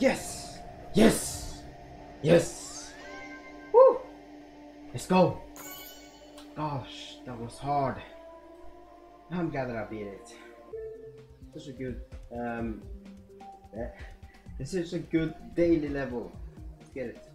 Yes! Yes! Yes! Woo! Let's go! Gosh, that was hard. I'm glad that I beat it. This is a good, um, eh, This it's such a good daily level. Let's get it.